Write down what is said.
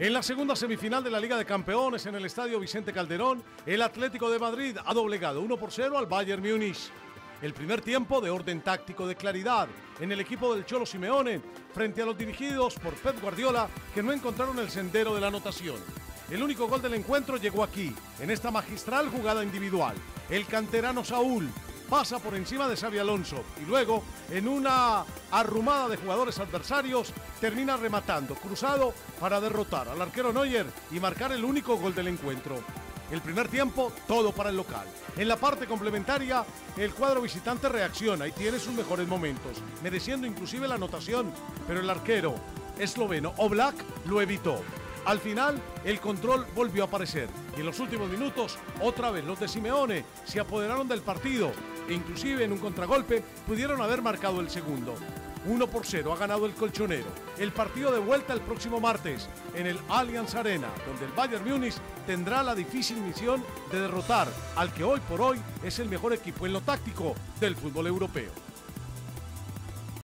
En la segunda semifinal de la Liga de Campeones en el Estadio Vicente Calderón, el Atlético de Madrid ha doblegado 1 por 0 al Bayern Múnich. El primer tiempo de orden táctico de claridad en el equipo del Cholo Simeone frente a los dirigidos por Pep Guardiola que no encontraron el sendero de la anotación. El único gol del encuentro llegó aquí, en esta magistral jugada individual. El canterano Saúl pasa por encima de Xavi Alonso y luego, en una arrumada de jugadores adversarios, termina rematando, cruzado para derrotar al arquero Neuer y marcar el único gol del encuentro. El primer tiempo, todo para el local. En la parte complementaria, el cuadro visitante reacciona y tiene sus mejores momentos, mereciendo inclusive la anotación, pero el arquero esloveno Oblak lo evitó. Al final, el control volvió a aparecer y en los últimos minutos, otra vez los de Simeone se apoderaron del partido e inclusive en un contragolpe pudieron haber marcado el segundo. 1 por 0 ha ganado el colchonero. El partido de vuelta el próximo martes en el Allianz Arena, donde el Bayern Múnich tendrá la difícil misión de derrotar al que hoy por hoy es el mejor equipo en lo táctico del fútbol europeo.